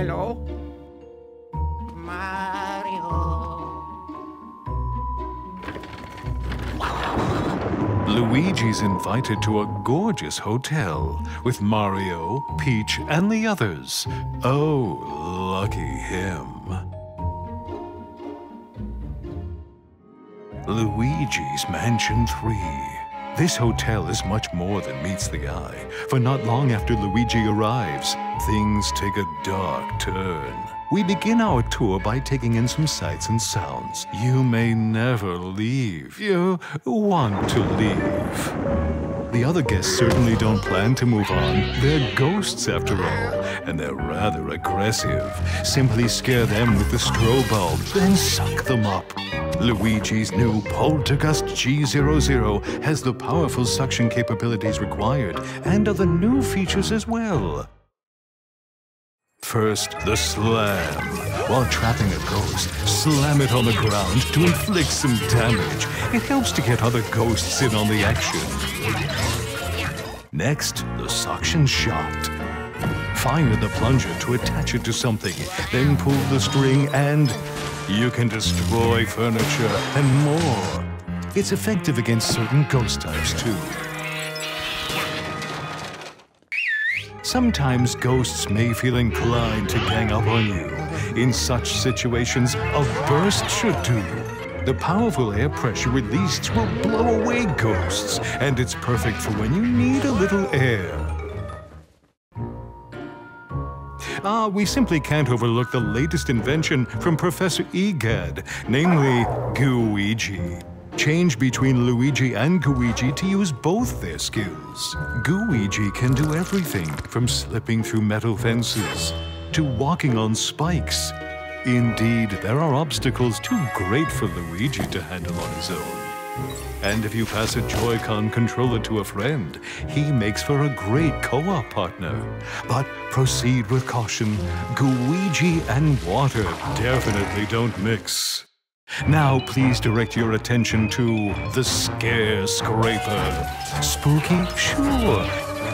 Hello? Mario. Luigi's invited to a gorgeous hotel with Mario, Peach, and the others. Oh, lucky him. Luigi's Mansion 3. This hotel is much more than meets the eye, for not long after Luigi arrives, things take a dark turn. We begin our tour by taking in some sights and sounds. You may never leave. You want to leave. The other guests certainly don't plan to move on. They're ghosts after all, and they're rather aggressive. Simply scare them with the strobe bulb, then suck them up. Luigi's new Poltergust G00 has the powerful suction capabilities required and other new features as well. First, the slam. While trapping a ghost, slam it on the ground to inflict some damage. It helps to get other ghosts in on the action. Next, the suction shot. Fire the plunger to attach it to something, then pull the string and you can destroy furniture and more. It's effective against certain ghost types too. Sometimes ghosts may feel inclined to gang up on you. In such situations, a burst should do. The powerful air pressure released will blow away ghosts, and it's perfect for when you need a little air. Ah, we simply can't overlook the latest invention from Professor Egad, namely Gooigi. Change between Luigi and Gooigi to use both their skills. Gooigi can do everything from slipping through metal fences to walking on spikes. Indeed, there are obstacles too great for Luigi to handle on his own. And if you pass a Joy-Con controller to a friend, he makes for a great co-op partner. But proceed with caution. Gooigi and water definitely don't mix. Now please direct your attention to the Scare Scraper. Spooky? Sure.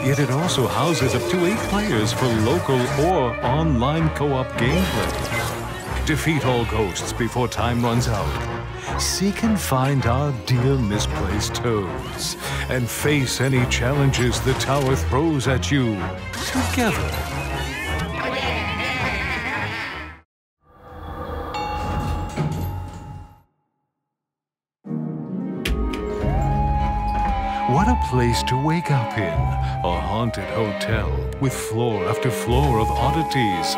Yet it also houses up to eight players for local or online co-op gameplay. Defeat all ghosts before time runs out. Seek and find our dear misplaced toads, and face any challenges the tower throws at you together. What a place to wake up in. A haunted hotel with floor after floor of oddities.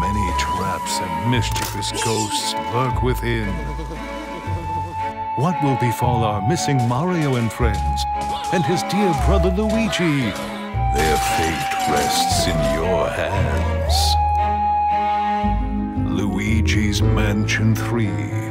Many traps and mischievous ghosts lurk within. What will befall our missing Mario and friends? And his dear brother Luigi? Their fate rests in your hands. Luigi's Mansion 3